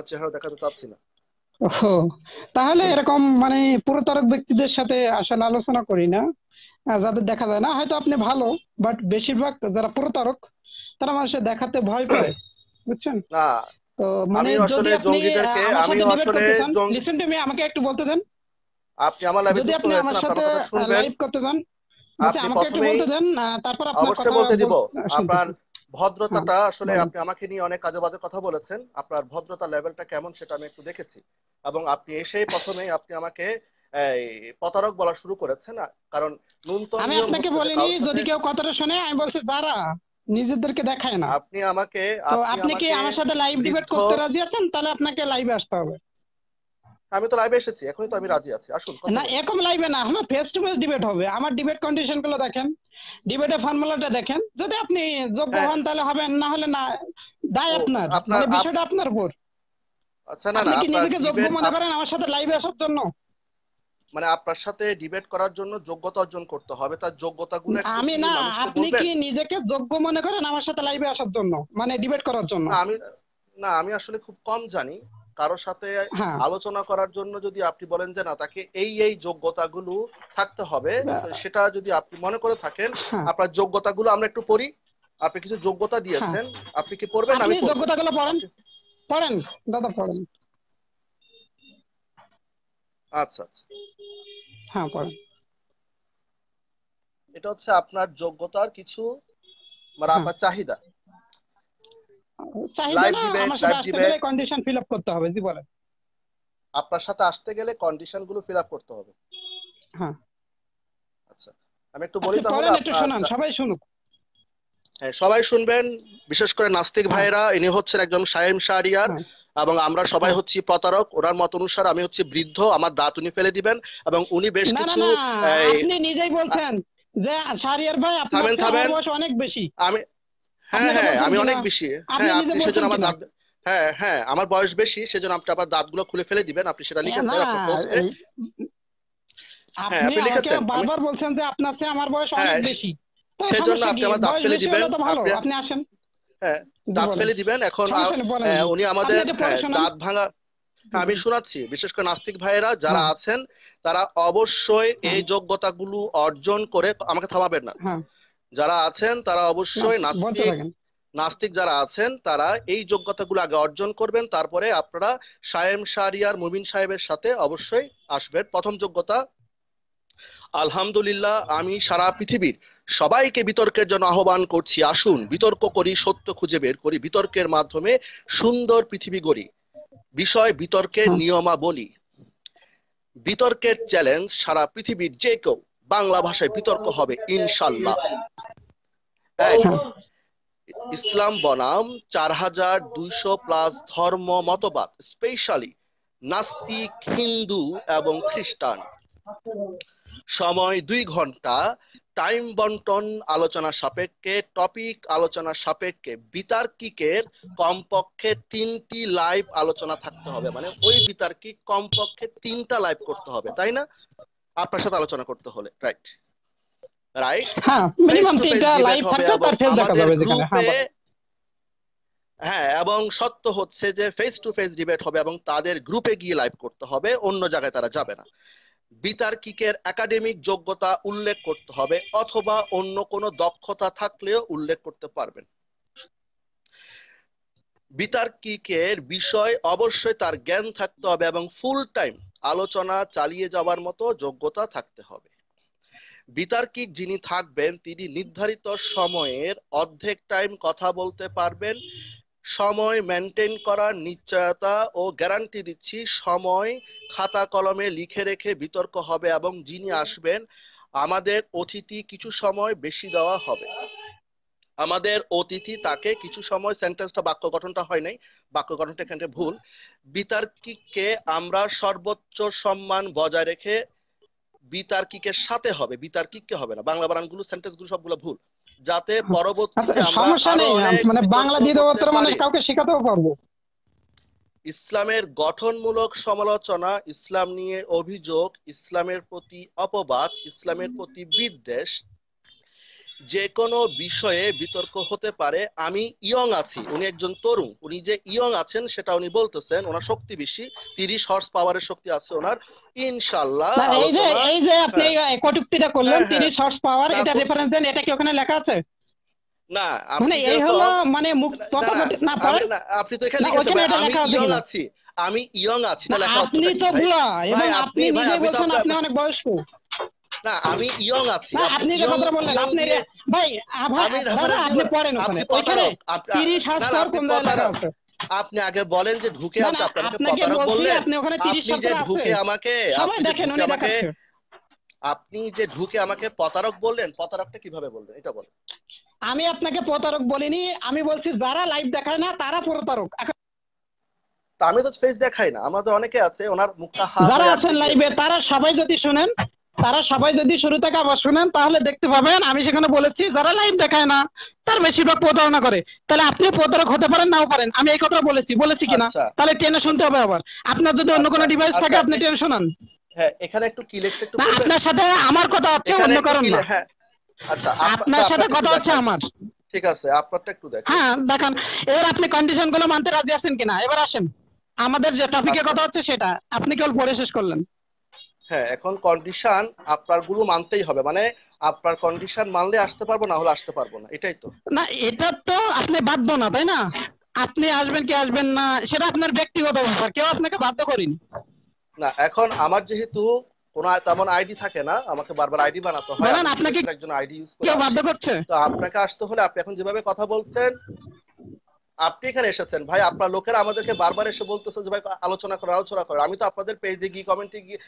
আমার চেহারা দেখাতে চাচ্ছি না। ও তাহলে এরকম মানে প্রতারক ব্যক্তিদের সাথে আসলে আলোচনা করি না। যাদের দেখা যায় না হয়তো আপনি ভালো বাট বেশিরভাগ যারা প্রতারক তারা মানুষের দেখাতে ভয় পায় বুঝছেন? না তো মানে যদি আপনি আমার আমি সাথে ডিবেট করতে চান লিসেন টু মি আমাকে একটু বলতে দেন। আপনি আমার লাইভে যদি আপনি আমার সাথে লাইভ করতে চান আমাকে একটু বলতে দেন তারপর আপনার কথা বলতে দিব। আপনার ভদ্রতাটা আসলে আপনি আমাকে নিয়ে অনেক কাজে বাজে কথা বলেছেন। আপনার ভদ্রতা লেভেলটা কেমন সেটা আমি একটু দেখেছি। এবং আপনি এসেই প্রথমে আপনি আমাকে এই প্রতারক বলা শুরু করেছেন। কারণ ন্যূনতম আমি আপনাকে বলিনি যদি কেউ কথাটা শুনে আমি বলছি দাঁড়া নিজেদেরকে দেখায় না। আপনি আমাকে আপনি আপনি কি আমার সাথে লাইভ ডিবেট করতে রাজি আছেন? তাহলে আপনাকে লাইভে আসতে হবে। আমি তো লাইভে এসেছি এখনই তো আমি রাজি আছি। আসুন না এরকম লাইভে না আমার ফেস টু ফেস ডিবেট হবে। আমার ডিবেট কন্ডিশনগুলো দেখেন। ডিবেটের ফর্মুলাটা দেখেন। যদি আপনি যোগ্য হ্যাঁ। হন তাহলে হবেন না হলে না দায় আপনার। মানে বিষয়টা আপনার উপর। আচ্ছা না আপনি না কি নিজেকে যোগ্য মনে করেন আমার সাথে লাইভে আসার জন্য? মানে আপনার সাথে ডিবেট করার জন্য যোগ্যতা অর্জন করতে হবে তার যোগ্যতাগুলো একটু আমি না আপনি কি নিজেকে যোগ্য মনে করেন আমার সাথে লাইভে আসার জন্য? মানে ডিবেট করার জন্য? আমি না আমি আসলে খুব কম জানি। কারোর সাথে হ্যাঁ। আলোচনা করার জন্য যদি আপনি বলেন যে না তাকে এই এই যোগ্যতাগুলো থাকতে হবে সেটা যদি আপনি মনে করে থাকেন হ্যাঁ। আপনার যোগ্যতাগুলো আমরা একটু পড়ি। আপনি কিছু যোগ্যতা হ্যাঁ। দিয়েছেন আপনি কি পড়বেন? আমি যোগ্যতাগুলো পড়েন? পড়েন দাদা পড়েন। আচ্ছা আচ্ছা। হ্যাঁ পড়েন। এটা হচ্ছে আপনার যোগ্যতার কিছু মানে আপনার চাহিদা চাহিদা লাইভ না ডিবেট আমার সাথে লাইভ আসতে ডিবেট গেলে কন্ডিশন ফিল আপ করতে হবে জি বলেন। আপনার সাথে আসতে গেলে কন্ডিশনগুলো ফিল আপ করতে হবে। হ্যাঁ। আচ্ছা আমি একটু বলি তাহলে শোনান চা- সবাই শুনুক। হ্যাঁ সবাই শুনবেন বিশেষ করে নাস্তিক হ্যাঁ। ভাইরা ইনি হচ্ছেন একজন সায়েম শাহরিয়ার হ্যাঁ। এবং আমরা সবাই হচ্ছি প্রতারক। ওনার মত অনুসারে আমি হচ্ছি বৃদ্ধ আমার দাঁত উনি ফেলে দিবেন এবং উনি বেশ কিছু আপনি নিজেই বলছেন যে শাহরিয়ার ভাই আপনার বয়স অনেক বেশি। আমি হ্যাঁ হ্যাঁ আমি অনেক বেশি। হ্যাঁ আপনি সেজন্য আমার দাঁত হ্যাঁ হ্যাঁ আমার বয়স বেশি সেজন্য আপনি আবার দাঁতগুলো খুলে ফেলে দিবেন আপনি সেটা লিখে লিখেছেন না আপনার পোস্টে হ্যাঁ আপনি লিখেছেন বারবার বলছেন যে আপনার চেয়ে আমার বয়স হ্যাঁ অনেক বেশি। তো সেজন্য আপনি আমার দাঁত ফেলে বেশি দিবেন আপনি আসেন। হ্যাঁ দাঁত ফেলে দিবেন এখন হ্যাঁ, উনি আমাদের হ্যাঁ, দাঁত ভাঙা আমি শোনাচ্ছি বিশেষ করে নাস্তিক ভাইয়েরা যারা হ্যাঁ। আছেন তারা অবশ্যই হ্যাঁ। এই যোগ্যতাগুলো অর্জন করে আমাকে থামাবেন না। হ্যাঁ। যারা আছেন তারা অবশ্যই নাস্তিক নাস্তিক যারা আছেন তারা এই যোগ্যতাগুলো আগে অর্জন করবেন তারপরে আপনারা সায়েম শাহরিয়ার মুবিন সাহেবের সাথে অবশ্যই আসবেন। প্রথম যোগ্যতা আলহামদুলিল্লাহ আমি সারা পৃথিবীর সবাইকে বিতর্কের জন্য আহ্বান করছি। আসুন বিতর্ক করি সত্য খুঁজে বের করি। বিতর্কের মাধ্যমে সুন্দর পৃথিবী গড়ি। বিষয় বিতর্কের হ্যাঁ। নিয়মাবলী। বিতর্কের চ্যালেঞ্জ সারা পৃথিবীর যে কেউ বাংলা ভাষায় বিতর্ক হবে ইনশাল্লাহ হ্যাঁ ইসলাম বনাম চার হাজার দুইশো প্লাস ধর্ম মতবাদ স্পেশালি নাস্তিক হিন্দু এবং খ্রিস্টান। সময় দুই ঘণ্টা টাইম বন্টন আলোচনা সাপেক্ষে টপিক আলোচনা সাপেক্ষে বিতার্কিকের কমপক্ষে তিনটি লাইভ আলোচনা থাকতে হবে মানে ওই বিতার্কিক কমপক্ষে তিনটা লাইভ করতে হবে তাই না? আপনার সাথে আলোচনা করতে হলে রাইট রাইট হ্যাঁ মিনিমাম তিনটা লাইভ থাকবে তার ফেস দেখা যাবে যেখানে। হ্যাঁ হ্যাঁ এবং সত্য হচ্ছে যে ফেস টু ফেস ডিবেট হবে এবং তাদের গ্রুপে গিয়ে লাইভ করতে হবে অন্য জায়গায় তারা যাবে না। বিতার্কিকের একাডেমিক যোগ্যতা উল্লেখ করতে হবে অথবা অন্য কোনো দক্ষতা থাকলেও উল্লেখ করতে পারবেন। বিতার্কিকের বিষয় অবশ্যই তার জ্ঞান থাকতে হবে এবং ফুল টাইম আলোচনা চালিয়ে যাওয়ার মতো যোগ্যতা থাকতে হবে। বিতার্কিক যিনি থাকবেন, তিনি নির্ধারিত সময়ের অর্ধেক টাইম কথা বলতে পারবেন। সময় মেনটেন করার নিশ্চয়তা ও গ্যারান্টি দিচ্ছি। সময় খাতা কলমে লিখে রেখে বিতর্ক হবে এবং যিনি আসবেন, আমাদের অতিথি কিছু সময় বেশি দেওয়া হবে। আমাদের অতিথি তাকে কিছু সময় সেন্টেন্সটা বাক্য গঠনটা হয় নাই বাক্য গঠনটা এখানে ভুল। বিতার্কিককে আমরা সর্বোচ্চ সম্মান বজায় রেখে বিতার্কিকের সাথে হবে বিতার্কিককে হবে না। বাংলা বানানগুলো সেন্টেন্সগুলো সবগুলো ভুল। যাতে আচ্ছা পরবর্তীতে সমস্যা নেই মানে বাংলা দিয়ে তার মানে কাউকে শেখাতেও পারব। ইসলামের গঠনমূলক সমালোচনা ইসলাম নিয়ে অভিযোগ ইসলামের প্রতি অপবাদ ইসলামের প্রতি বিদ্বেষ যে কোনো বিষয়ে বিতর্ক হতে পারে আমি ইয়ং আছি উনি একজন তরুণ উনি যে ইয়ং আছেন সেটা উনি বলতেছেন ওনার শক্তি বেশি তিরিশ হর্স পাওয়ারের শক্তি আছে ওনার ইনশাল্লাহ এই যে এই যে আপনি এই কটুক্তিটা করলেন হ্যাঁ, হ্যাঁ। তিরিশ হর্স পাওয়ার এটা রেফারেন্স দেন এটা কি ওখানে লেখা আছে না মানে আপনি এই হলো মানে মুখ না, না আপনি তো এখানে লিখেছেন আমি ইয়ং আছি আমি ইয়ং আছি আপনি তো? বুড়া এবং আপনি নিজেই বলছেন আপনি অনেক বয়স্ক না আমি ইয়ং আছি আপনি যে কথাটা বললেন আপনি ভাই আপনি পড়েন আপনি ওখানে ওইখানে প্রতারক, আপ- তিরিশ হর্স না, না, পাওয়ার আপনি কোন জায়গায় আছে? আপনি আগে বলেন যে ঢুকে না আছে আপনাকে বলছি আপনি ওখানে তিরিশ আপনি যে আছে? ঢুকে আমাকে সবাই আপনি দেখেন উনি দেখাচ্ছে। আপনি যে ঢুকে আমাকে প্রতারক বললেন প্রতারকটা কীভাবে বললেন এটা বলেন। আমি আপনাকে প্রতারক বলিনি আমি বলছি যারা লাইভ দেখায় না তারা প্রতারক। তা আমি তো ফেস দেখাই না আমাদের অনেকে আছে ওনার মুখটা যারা আছেন লাইভে তারা সবাই যদি শুনেন তারা সবাই যদি শুরু থেকে আবার শুনেন তাহলে দেখতে পাবেন আমি সেখানে বলেছি যারা লাইভ দেখায় না তার বেশিরভাগ প্রতারণা করে। তাহলে আপনি প্রতারক হতে পারেন নাও পারেন। আমি এই কথা বলেছি বলেছি কিনা? আচ্ছা। তাহলে টেনে শুনতে হবে আবার। আপনার যদি অন্য কোনো আচ্ছা, ডিভাইস থাকে আচ্ছা, আপনি টেনে শোনান। হ্যাঁ এখানে একটু কি লিখতে একটু আপনার সাথে আমার কথা হচ্ছে অন্য কারণ না। হ্যাঁ আচ্ছা আপনার সাথে কথা হচ্ছে আমার। ঠিক আছে আপনারটা একটু দেখেন। হ্যাঁ দেখান। এবার আপনি কন্ডিশনগুলো মানতে রাজি আছেন কিনা? এবার আসেন। আমাদের যে টপিকে আচ্ছা। কথা হচ্ছে সেটা। আপনি কেবল পরে শেষ করলেন। হ্যাঁ এখন কন্ডিশন আপনারগুলো মানতেই হবে। মানে আপনার কন্ডিশন মানলে আসতে পারব না হলে আসতে পারব না এটাই তো। না এটা তো আপনি বাধ্য না তাই না? আপনি আসবেন কি আসবেন না সেটা আপনার ব্যক্তিগত ব্যাপার কেউ আপনাকে বাধ্য করেনি। না এখন আমার যেহেতু কোনো তেমন আইডি থাকে না আমাকে বারবার আইডি বানাতে হয়। আপনাকে একজন আইডি ইউজ করে বাধ্য। করছে? তো আপনাকে আসতে হলে আপনি এখন যেভাবে কথা বলছেন আপনি এখানে এসেছেন। ভাই আপনার লোকেরা আমাদেরকে বারবার এসে বলতেছে যে ভাই আলোচনা করো আলোচনা করো। আমি তো আপনাদের পেজে গিয়ে কমেন্টে গিয়ে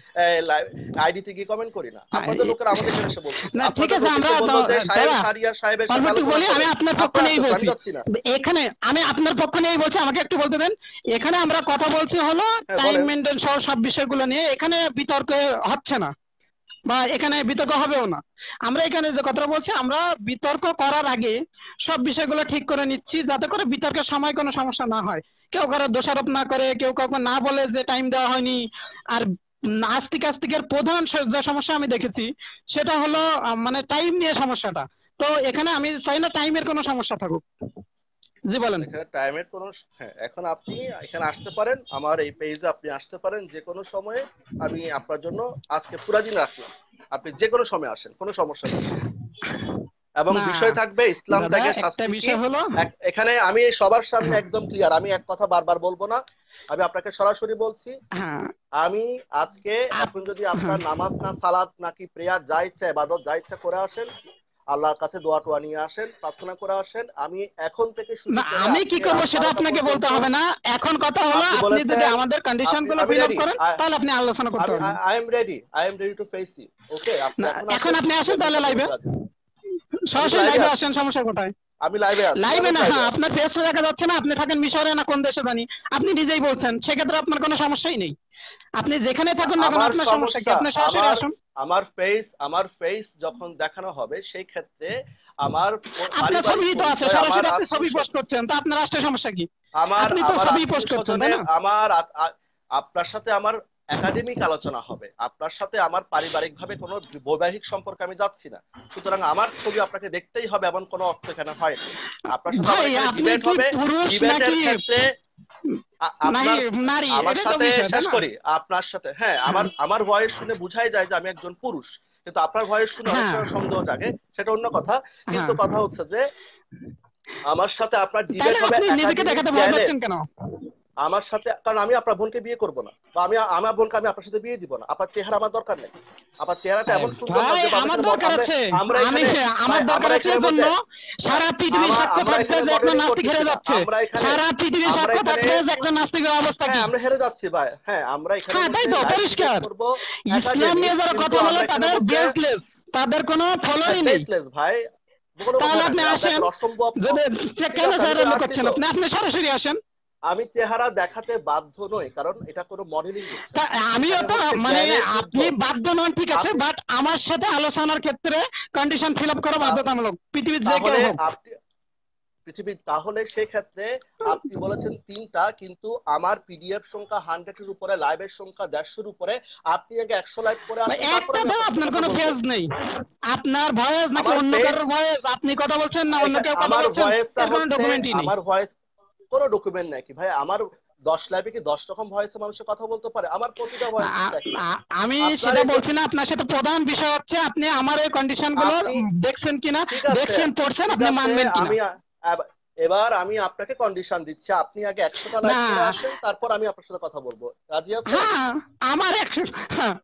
আইডিতে গিয়ে কমেন্ট করি না। আপনাদের লোকেরা আমাদের এখানে এসে বলছে। না, ঠিক আছে, আমরা দাদা, সাহেবের বলি আমি আপনার। পক্ষ আপনারা বলছি। এখানে আমি আপনার পক্ষ নিয়েই বলছি আমাকে একটু বলতে দেন। এখানে আমরা কথা বলছি হলো হ্যাঁ, টাইম বলেন। মেনটেন সহ সব বিষয়গুলো নিয়ে। এখানে বিতর্ক হচ্ছে না। বা এখানে বিতর্ক হবেও না। আমরা এখানে যে কথা বলছি, আমরা বিতর্ক করার আগে সব বিষয়গুলো ঠিক করে নিচ্ছি, যাতে করে বিতর্কের সময় কোনো সমস্যা না হয়। কেউ কারও দোষারোপ না করে, কেউ কাউকে না বলে যে টাইম দেওয়া হয়নি। আর নাস্তিক আস্তিকের প্রধান যে সমস্যা আমি দেখেছি, সেটা হলো মানে টাইম নিয়ে সমস্যাটা। তো এখানে আমি চাই না টাইমের কোনো সমস্যা থাকুক। জি বলেন। এখানে টাইমের কোনো হ্যাঁ এখন আপনি এখানে আসতে পারেন আমার এই পেজে আপনি আসতে পারেন যে কোনো সময়ে আমি আপনার জন্য আজকে পুরা দিন রাখলাম। আপনি যে কোনো সময় আসেন কোনো সমস্যা নেই। এবং বিষয় থাকবে ইসলাম থেকে এখানে আমি সবার সামনে একদম ক্লিয়ার আমি এক কথা বারবার বলব না আমি আপনাকে সরাসরি বলছি হ্যাঁ। আমি আজকে এখন যদি আপনার নামাজ না সালাদ নাকি প্রেয়ার যা ইচ্ছা এবাদত যা ইচ্ছা করে আসেন আল্লাহর কাছে দোয়া টোয়া নিয়ে আসেন প্রার্থনা করে আসেন। আমি এখন থেকে শুরু না আমি কি করব সেটা আপনাকে বলতে হবে না। এখন কথা হলো আপনি যদি আমাদের কন্ডিশনগুলো ফিল আপ করেন তাহলে আপনি আলোচনা করতে পারবেন। I am ready I am ready to face you okay এখন আপনি আসেন তাহলে live-এ। সরাসরি লাইভে আসেন সমস্যা কোথায়? আমি লাইভে আছি। লাইভে না হ্যাঁ আপনার ফেসটা দেখা যাচ্ছে না আপনি থাকেন মিশরে না কোন দেশে জানি। আপনি নিজেই বলছেন সেক্ষেত্রে আপনার কোনো সমস্যাই নেই। আপনি যেখানে থাকুন না কেন আপনার সমস্যা কি? আপনি সরাসরি আসুন। আমার ফেস আমার ফেস যখন দেখানো হবে সেই ক্ষেত্রে আমার আপনার ছবি তো আছে সরাসরি আপনি ছবি পোস্ট করছেন তো আপনার রাষ্ট্রের সমস্যা কি আমার আপনি তো ছবি post করছেন, তাই না? আমার আপনার সাথে আমার একাডেমিক আলোচনা হবে আপনার সাথে আমার পারিবারিক ভাবে কোনো বৈবাহিক সম্পর্কে আমি যাচ্ছি না সুতরাং আমার ছবি আপনাকে দেখতেই হবে এমন কোনো অর্থ এখানে হয় না। আপনার সাথে কি হবে ডিবেটের ক্ষেত্রে আমার সাথে শেষ করি আপনার সাথে হ্যাঁ আমার আমার ভয়েস শুনে বুঝাই যায় যে আমি একজন পুরুষ কিন্তু আপনার ভয়েস শুনে হ্যাঁ। সন্দেহ জাগে সেটা অন্য কথা কিন্তু হ্যাঁ। কথা হচ্ছে যে আমার সাথে আপনার ডিবেট হবে নিজেকে দেখাতে ভয় পাচ্ছেন কেন আমার সাথে কারণ আমি আপনার বোনকে বিয়ে করব না। বা আমি আমার বোনকে আমি আপনার সাথে বিয়ে দিব না। আপনার চেহারা আমার দরকার নেই। আপনার চেহারাটা এমন সুন্দর ভাই আমার দরকার আছে। আমি আমার দরকার আছে জন্য সারা আমরা- সাক্ষ্য থাকবে যে একজন নাস্তিক হেরে যাচ্ছে। সারা আমরা সাক্ষ্য থাকবে যে একজন নাস্তিকের অবস্থা কি? হ্যাঁ আমরা হেরে যাচ্ছি ভাই। হ্যাঁ আমরা এখানে হ্যাঁ, তাই তো, পরিষ্কার। ইসলাম নিয়ে যারা কথা বলে তাদের বেসলেস তাদের কোনো ফলোই হ্যাঁ, নেই। baseless ভাই। তাহলে আপনি আসেন, যদি কেন আছে, আমি চেহারা তো লুকাচ্ছেন আসছি তো। আপনি? আপনি সরাসরি আসেন। আমি চেহারা দেখাতে বাধ্য নই কারণ এটা কোনো মডেলিং আমিও তো মানে আপনি বাধ্য নন ঠিক আছে বাট আমার সাথে আলোচনার ক্ষেত্রে কন্ডিশন ফিল আপ করা বাধ্যতামূলক। পৃথিবীর যে কেউ পৃথিবীর তাহলে সেক্ষেত্রে আপনি বলেছেন তিনটা কিন্তু আমার পিডিএফ সংখ্যা হান্ড্রেডের উপরে লাইভের সংখ্যা দেড়শোর উপরে আপনি আগে একশো লাইভ করে আপনার কোনো ফেজ নেই। আপনার ভয়েস নাকি অন্য কারোর ভয়েস? আপনি কথা বলছেন না অন্য কেউ কথা বলছেন? কোনো ডকুমেন্টই নেই। আমার ভয়েস কোনো ডকুমেন্ট নাই কি? ভাই আমার দশ লাইভে কি দশ রকম ভয়েসে মানুষের কথা বলতে পারে? আমার প্রতিটা ভয়েস আমি সেটা বলছি না আপনার সাথে প্রধান বিষয় হচ্ছে আপনি আমার এই কন্ডিশনগুলো দেখছেন কিনা দেখছেন পড়ছেন আপনি মানবেন কিনা? এবার আমি আপনাকে কন্ডিশন দিচ্ছি। আপনি আগে একশোটা লাইভ আসেন তারপর আমি আপনার সাথে কথা বলব। রাজি আছেন? হ্যাঁ আমার একশো হ্যাঁ।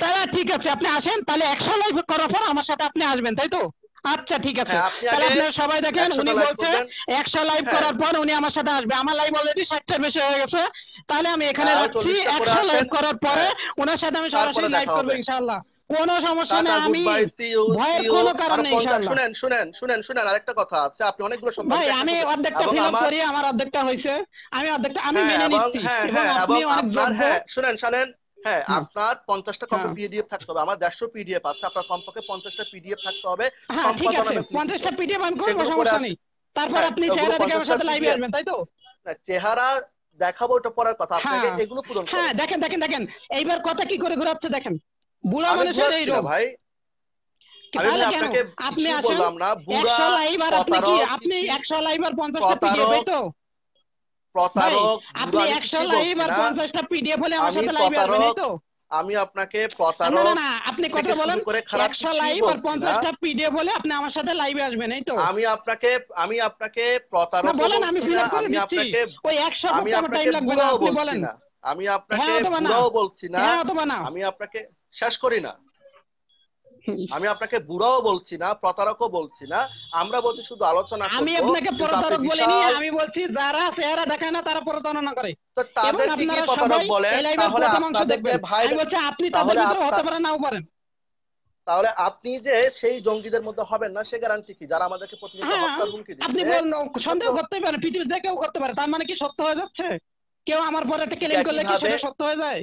তাহলে ঠিক আছে আপনি আসেন তাহলে একশো লাইভ করার পর আমার সাথে আপনি আসবেন তাই তো? আচ্ছা ঠিক আছে হ্যাঁ, তাহলে আপনারা সবাই দেখেন উনি বলছে একশো লাইভ হ্যাঁ। করার পর উনি আমার সাথে আসবে আমার লাইভ অলরেডি ষাটটার বেশি হয়ে গেছে তাহলে আমি এখানে হ্যাঁ, রাখছি একশো লাইভ। করার পরে হ্যাঁ। ওনার সাথে আমি সরাসরি লাইভ করব হবে। ইনশাআল্লাহ কোনো সমস্যা নেই আমি ভয়ের কোনো কারণ নেই, 50 ইনশাআল্লাহ। শুনেন শুনেন শুনেন শুনেন আরেকটা কথা আছে আপনি অনেকগুলো শব্দ ভাই আমি অর্ধেকটা ফিল আপ করি আমার অর্ধেকটা হয়েছে আমি অর্ধেকটা আমি হ্যাঁ, মেনে নিচ্ছি হ্যাঁ, এবং হ্যাঁ, আপনি অনেক যোগ্য হ্যাঁ শুনেন শুনেন হ্যাঁ আপনার পঞ্চাশটা কপি হ্যাঁ। পিডিএফ থাকতে হবে আমার দেড়শো পিডিএফ আছে আপনার কমপক্ষে পঞ্চাশটা পিডিএফ থাকতে হবে। হ্যাঁ ঠিক আছে পঞ্চাশটা পিডিএফ আমি করব সমস্যা নেই। তারপর হ্যাঁ, আপনি চেহারা দেখে আমার সাথে লাইভে আসবেন তাই তো? চেহারা দেখাবো ওটা পরের কথা আপনাকে হ্যাঁ। এগুলো পূরণ হ্যাঁ দেখেন দেখেন দেখেন এইবার কথা কি করে ঘোরাচ্ছে দেখেন। বুড়া মানুষের এই রোগ। ভাই আপনি আসেন। একশো লাইভ আর আপনি কি? আপনি একশো লাইভ আর পঞ্চাশটা পিডিএফ এই তো? প্রতারক আপনি বুড়া আমি একশো কিছুই লাইভ আর পিডিএফ হলে আমার সাথে লাইভে আসবেন এই তো? আমি আপনাকে না না না আপনি কথা বলেন করে খারাপ একশো কিছুই লাইভ আর পিডিএফ হলে আপনি আমার সাথে লাইভে আসবেন এই তো? আমি আপনাকে আমি আপনাকে না প্রতারক বলেন আমি ফিল আপ করে দিচ্ছি। ওই একশো আমি করতে আমার টাইম লাগবে না আপনি বলেন। না। আমি আপনাকে বলছি না। আমি আপনাকে শেষ করি না। আমি আপনাকে বুড়াও বলছি না প্রতারকও বলছি না। আমরা বলছি শুধু আলোচনা আমি আপনাকে প্রতারক আপনি বলিনি আমি বলছি যারা চেহারা দেখায় না তারা প্রতারণা করে। তো তাদেরকে কি প্রতারক লাইভের তাহলে আপনাদেরকে ভাই আমি বলছি আপনি তাদের ভিতরে হতে পারেন নাও পারেন। তাহলে আপনি যে সেই জঙ্গিদের মধ্যে হবেন না সে গ্যারান্টি কি? যারা আমাদেরকে প্রতিনিয়ত হ্যাঁ, হত্যার হুমকি আপনি দিচ্ছে বলেন সন্দেহ করতে পারেন পৃথিবীতে কেউ করতে পারে তার মানে কি সত্য হয়ে যাচ্ছে? কেউ আমার পরে একটা ক্লেম করলে কি সেটা সত্য হয়ে যায়?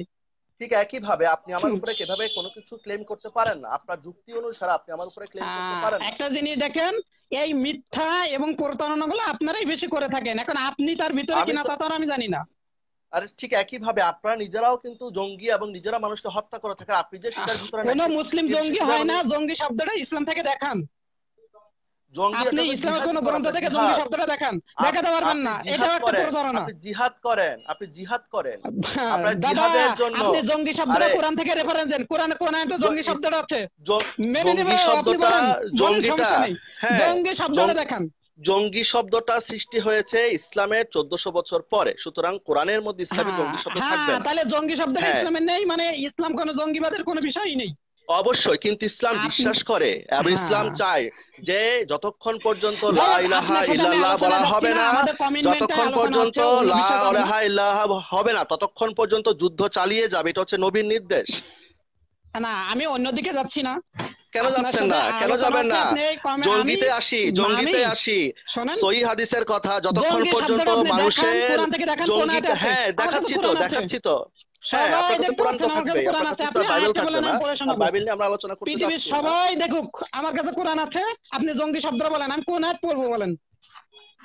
ঠিক একই ভাবে আপনি আমার উপরে কীভাবে কোনো কিছু ক্লেম করতে পারেন না। আপনার যুক্তি অনুসারে আপনি আমার উপরে ক্লেম করতে পারেন একটা জিনিস দেখেন এই মিথ্যা এবং প্রতারণা গুলো আপনারাই বেশি করে থাকেন। এখন আপনি তার ভিতরে কিনা তা তো আমি জানি না। আরে ঠিক একই ভাবে আপনারা নিজেরাও কিন্তু জঙ্গি এবং নিজেরা মানুষকে হত্যা করে থাকেন। আপনি যে সেটার ভিতরে কোন মুসলিম জঙ্গি হয় না। জঙ্গি শব্দটা ইসলাম থেকে দেখান। আপনি ইসলামের কোন গ্রন্থ থেকে জঙ্গি শব্দটা দেখান। দেখাতে পারবেন না। এটাও একটা করেন, প্রতারণা। আপনি জিহাদ করেন আপনি জিহাদ করেন। জিহাদের জন্য- আপনি জঙ্গি শব্দটা কোরআন থেকে রেফারেন্স দেন। কোরআনে কোন আয়াতে জঙ্গি শব্দটা আছে। মেনে নেব আপনি বলেন। জঙ্গিটা হ্যাঁ জঙ্গি শব্দটা দেখান। জঙ্গি শব্দটা সৃষ্টি হয়েছে ইসলামের চোদ্দশো বছর পরে। সুতরাং কোরআনের মধ্যে ইসলামী হ্যাঁ, জঙ্গি শব্দ হ্যাঁ, থাকবে তাহলে জঙ্গি শব্দটা ইসলামের নেই মানে ইসলাম কোন জঙ্গিবাদের কোনো বিষয়ই নেই। অবশ্যই কিন্তু ইসলাম বিশ্বাস করে এবং হ্যাঁ। ইসলাম চায় যে যতক্ষণ পর্যন্ত লা ইলাহা আপনার সাথে আমি ইল্লাল্লাহ বলা হবে না, যতক্ষণ পর্যন্ত লা। ইলাহা ইল্লাল্লাহ হবে না ততক্ষণ পর্যন্ত যুদ্ধ চালিয়ে যাবে এটা হচ্ছে নবীর নির্দেশ। না আমি অন্যদিকে যাচ্ছি না। কেন যাচ্ছেন না? কেন যাবেন না? জঙ্গিতে আসি জঙ্গিতে আসি। শোনেন। সহি হাদিসের কথা যতক্ষণ পর্যন্ত মানুষের জঙ্গিতে হ্যাঁ দেখাচ্ছি তো দেখাচ্ছি তো। হ্যাঁ সবাই থাকবে থাকবে না। পৃথিবীর দেখুক আমার কাছে কোরআন আছে আপনি জঙ্গি শব্দটা বলেন আমি কোন আয়াত পড়ব বলেন?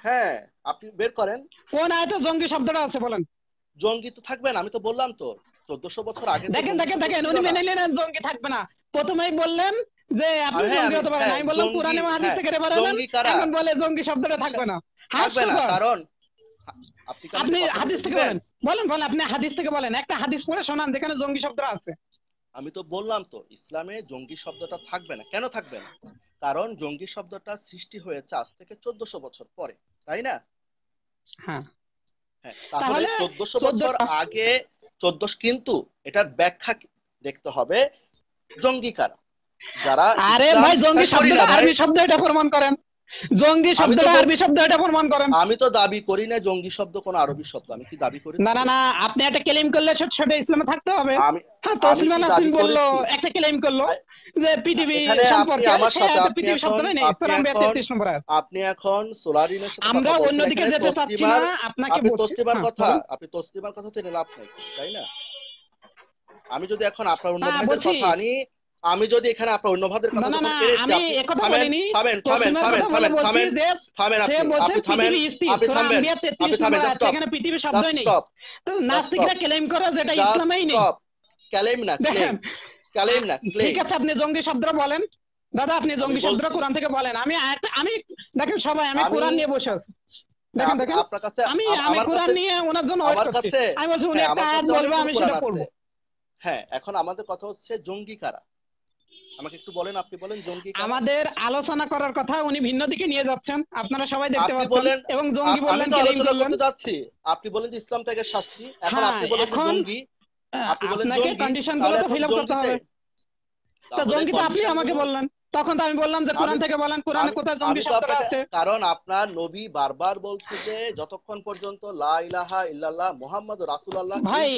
হ্যাঁ আপনি বের করেন। কোন আয়াতে জঙ্গি শব্দটা আছে বলেন? জঙ্গি তো থাকবেন আমি তো বললাম তো চোদ্দশো বছর আগে দেখেন দেখেন দেখেন উনি মেনে নিলেন জঙ্গি থাকবে না। প্রথমেই বললেন যে আপনি হ্যাঁ, জঙ্গি হতে পারেন হ্যাঁ, আমি বললাম জঙ্গি, কোরআনে হাদিস হ্যাঁ, থেকে রেফার এখন বলে জঙ্গি শব্দটা থাকবে না। থাকবে না কারণ আপনি হাদিস থেকে বলেন। বলেন বলেন আপনি হাদিস থেকে বলেন। একটা হাদিস পড়ে শোনান যেখানে জঙ্গি শব্দটা আছে। আমি তো বললাম তো ইসলামে জঙ্গি শব্দটা থাকবে না। কেন থাকবে না? কারণ জঙ্গি শব্দটা সৃষ্টি হয়েছে আজ থেকে চোদ্দশো বছর পরে তাই না? হ্যাঁ। হ্যাঁ তাহলে চোদ্দশো বছর আগে চোদ্দশো কিন্তু এটার ব্যাখ্যা দেখতে হবে জঙ্গি কারা? যারা আরে ভাই জঙ্গি শব্দটা আরবি শব্দ এটা প্রমাণ করেন। জঙ্গি শব্দটা আরবি শব্দ এটা প্রমাণ করেন। আমি তো দাবি করি না জঙ্গি শব্দ কোন আরবি শব্দ। আমি কি দাবি করি? না না না আপনি একটা ক্লেম করলে সেটা- ইসলামে থাকতে হবে। হ্যাঁ বলল একটা ক্লেম করল যে পৃথিবী সম্পর্কে পৃথিবী শব্দটা নেই আপনি সুতরাং এখন- 33 নম্বর আয়াত। আপনি এখন সোলারিনের সাথে আমরা অন্যদিকে যেতে চাচ্ছি না আপনাকে আপনি তসলিমার হ্যাঁ, কথা আপনি তসলিমার কথা তো লাভ নাই তাই না? আমি যদি এখন আপনার অন্য কথা আনি আমি যদি এখানে আপনার অন্য ভাদের কথা না না আমি একথা থামেন, বলিনি। থামেন থামেন থামেন কথা থামেন থামেন থামেন সে বলছে পৃথিবী স্থির আপনি সূরা আম্বিয়া 33 নম্বর আছে এখানে পৃথিবী শব্দই নেই। তো নাস্তিকরা ক্লেম করে যেটা জাস্ট ইসলামেই নেই। ক্লেম না ক্লেম ক্লেম না ঠিক আছে আপনি জঙ্গি শব্দ বলেন। দাদা আপনি জঙ্গি শব্দ কোরআন থেকে বলেন। আমি আমি দেখেন সবাই আমি কোরআন নিয়ে বসে আছি। দেখেন দেখেন। আপনার কাছে আমি আমি কোরআন নিয়ে ওনার জন্য ওয়েট করছি। আমি বলছি উনি হ্যাঁ, একটা আয়াত বলবে আমি সেটা। পড়ব। হ্যাঁ এখন আমাদের কথা হচ্ছে জঙ্গি কারা? আমাকে একটু বলেন আপনি বলেন জঙ্গি আমাদের আলোচনা করার কথা উনি ভিন্ন দিকে নিয়ে যাচ্ছেন। আপনারা সবাই দেখতে পাচ্ছেন। এবং জঙ্গি বললেন কি ক্লেম বললেন। করলেন যাচ্ছি। আপনি বলেন যে ইসলাম থেকে শাস্তি এখন হ্যাঁ, আপনি বলেন জঙ্গি আপনি বলেন আপনাকে জঙ্গি, কন্ডিশনগুলো তো ফিল আপ করতে হবে। তো জঙ্গি তো আপনি আমাকে বললেন। তখন তো আমি বললাম যে কোরআন থেকে বলেন কোরআনে কোথায় জঙ্গি শব্দটা আছে? কারণ আপনার নবী বারবার বলছে যে যতক্ষণ পর্যন্ত লা ইলাহা ইল্লাল্লাহ মুহাম্মদ রাসূলুল্লাহ ভাই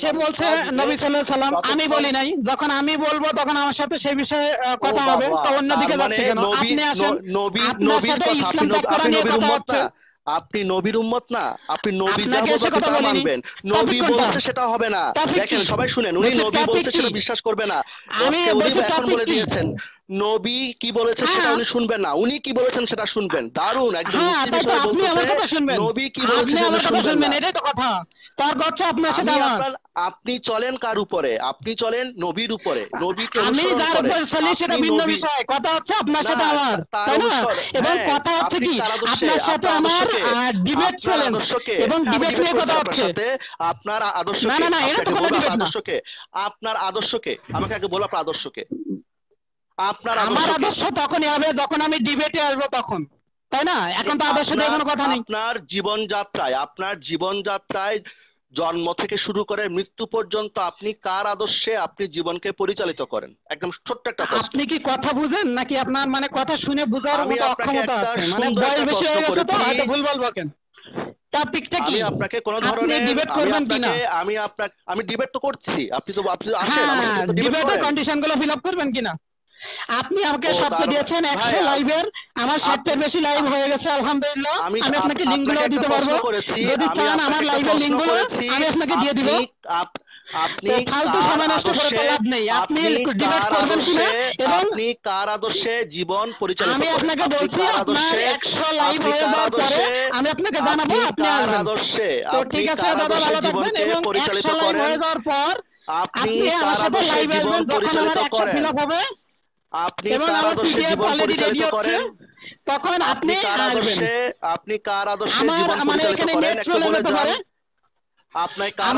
সে বলছে নবী সাল্লাল্লাহু আলাইহি সাল্লাম আমি বলি নাই যখন আমি বলব তখন আমার সাথে সেই বিষয়ে কথা হবে তো অন্যদিকে তার মানে যাচ্ছে কেন? আপনি আসেন নবী নবীর কথা, ইসলাম ত্যাগ করা নিয়ে কথা হচ্ছে না। আপনি নবীর উম্মত না। আপনি নবী যা কথা। মানবেন। নবী? বলছে সেটা হবে না। দেখেন সবাই শুনেন উনি নবী বলছে সেটা বিশ্বাস করবে না। আমি বলছি বলে? দিয়েছেন। নবী কি বলেছে সেটা হ্যাঁ। উনি শুনবেন না। উনি কি বলেছেন সেটা শুনবেন? দারুণ একজন হ্যাঁ আপনি আমার কথা শুনবেন। নবী কি বলেছে আপনি আমার কথা শুনবেন এটাই তো কথা। তর্ক হচ্ছে আপনার সাথে আমি আমার। আপনার আপনি চলেন কার উপরে? আপনি চলেন নবীর উপরে। নবীকে আমি যার উপর চলি সেটা ভিন্ন বিষয়। কথা হচ্ছে আপনার সাথে আমার তাই না? এবং হ্যাঁ, কথা হচ্ছে কি? আপনার সাথে আমার ডিবেট চ্যালেঞ্জ এবং ডিবেট নিয়ে কথা হচ্ছে। আপনার আদর্শকে না, না, না, এটা তো কোনো বলব না। আদর্শকে। আপনার আদর্শকে। আমাকে আগে বলো আপনার আদর্শকে। আপনার আমার আদর্শ তখনই হবে যখন আমি ডিবেটে আসব তখন। তাই না? এখন তো আদর্শ দিয়ে কোনো কথা নেই। আপনার জীবনযাত্রায় আপনার জীবনযাত্রায় জন্ম থেকে শুরু করে মৃত্যু পর্যন্ত আপনি কার আদর্শে আপনি জীবনকে পরিচালিত করেন? একদম ছোট্ট একটা আপনি কি কথা বুঝেন নাকি আপনার মানে কথা শুনে বুঝার মতো অক্ষমতা আছে? মানে বয়স বেশি হয়ে গেছে তো হয়তো ভুল বলব কেন? টপিকটা কি? আমি আপনাকে কোন ধরনের আমি করবেন কিনা? আমি আপনাকে আমি ডিবেট তো করছি। আপনি তো আপনি আসেন ডিবেটের করেন। কন্ডিশনগুলো ফিল আপ করবেন কিনা? আপনি আমাকে তার- দিয়েছেন একশো লাইভের আমার ষাটটার বেশি লাইভ হয়ে গেছে আলহামদুলিল্লাহ। আমি আপনাকে আপ- লিঙ্কগুলো আপনাকে একটা দিতে পারব যদি চান আমার লাইভের প্রশ্ন লিঙ্কগুলো করেছি, আমি আপনাকে দিয়ে দিব। ফালতু সময় নষ্ট করে তো লাভ নেই। আপনি ডিবেট করবেন কিনা এবং আপনি কার আদর্শে জীবন পরিচালিত আমি আপনাকে বলছি আপনার আদর্শে- একশো লাইভ হয়ে যাওয়ার পরে আমি আপনাকে জানাব আপনি আদর্শে তো ঠিক আছে দাদা ভালো থাকবেন এবং পরিচালিত একশো লাইভ হয়ে যাওয়ার পর আপনি আমার সাথে লাইভ আসবেন যখন আমার পরিচালিত একশো করেন? ফিল আপ হবে আপনি কার আদর্শে জীবন পরিচালিত হচ্ছে, করেন? তখন আপনি কার আদর্শে আপনি কার আদর্শে জীবন মানে পরিচালিত এখানে করেন? আপনি কার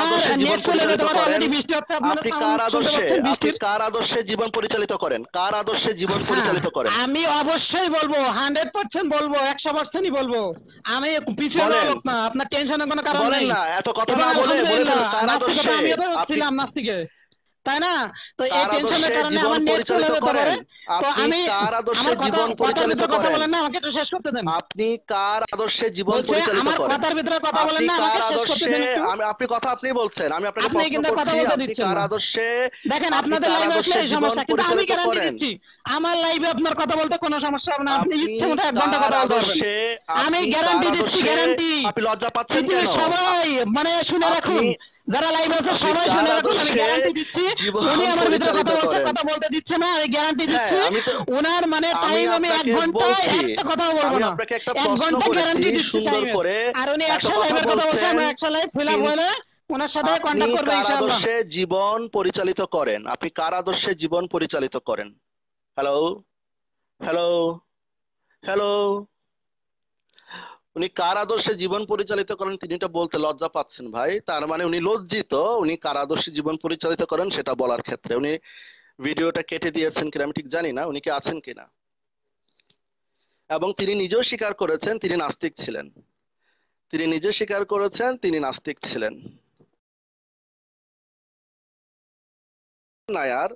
আদর্শে কার আদর্শে জীবন পরিচালিত কার আদর্শে জীবন পরিচালিত হ্যাঁ, আমি অবশ্যই বলব হান্ড্রেড পার্সেন্ট বলব একশো পার্সেন্টই বলব। আমি পিছিয়ে লোক না আপনার টেনশনের কোনো কারণ নেই। না এত কথা না বলে আপনি ছিলাম নাস্তিকে। তাই না? তো এই টেনশনের কারণে আমার নেট চলে যেতে পারে। তো আমি আমার কথা জীবন কথার ভিতরে কথা বলেন না আমাকে একটু শেষ করতে দেন। আপনি কার আদর্শে জীবন পরিচালিত আমার কথার ভিতরে কথা বলেন না আমাকে শেষ করতে দেন। আমি আপনি কথা আপনি বলছেন আমি আপনাকে আপনি কিন্তু কথা বলতে দিচ্ছেন কার আদর্শে দেখেন আপনাদের লাইভে আসলে এই সমস্যা কিন্তু আমি গ্যারান্টি দিচ্ছি আমার লাইভে আপনার কথা বলতে কোনো সমস্যা হবে না। আপনি ইচ্ছে মতো এক ঘণ্টা কথা বলতে পারবেন। আমি গ্যারান্টি দিচ্ছি গ্যারান্টি আপনি লজ্জা পাচ্ছেন সবাই মানে শুনে রাখুন। যারা লাইভ আছে সবাই শুনে রাখুন আমি গ্যারান্টি দিচ্ছি উনি আমার ভিতরে কথা বলছে কথা বলতে দিচ্ছে না আমি গ্যারান্টি দিচ্ছি ওনার মানে টাইম আমি এক একটা কথাও বলব না। এক ঘণ্টা গ্যারান্টি দিচ্ছি করে আর উনি একশো কথা লাইভের কথা বলছে আমরা একশো লাইভ ফিল আপ হলে ওনার সাথে আপনি করবে ইনশাআল্লাহ। আদর্শে জীবন পরিচালিত করেন? আপনি কার আদর্শে জীবন পরিচালিত করেন? হ্যালো হ্যালো হ্যালো উনি কার আদর্শে জীবন পরিচালিত করেন তিনি এটা বলতে লজ্জা পাচ্ছেন ভাই। তার মানে উনি লজ্জিত, উনি কার আদর্শে জীবন পরিচালিত করেন সেটা বলার ক্ষেত্রে। উনি ভিডিওটা কেটে দিয়েছেন কিনা আমি ঠিক জানি না, উনি কি আছেন কিনা। এবং তিনি নিজেও স্বীকার করেছেন তিনি নাস্তিক ছিলেন। তিনি নিজে স্বীকার করেছেন, তিনি নাস্তিক ছিলেন। নায়ার